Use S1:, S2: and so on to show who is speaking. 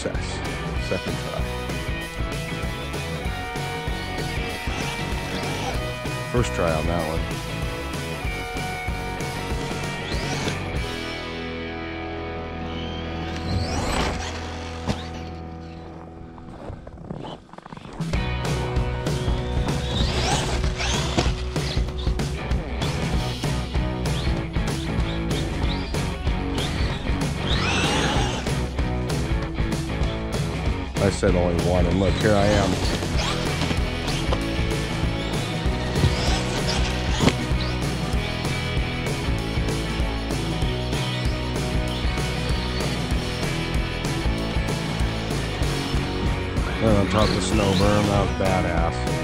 S1: success. Second try. First try on that one. I said only one, and look, here I am. And on top of the snow berm, that was badass.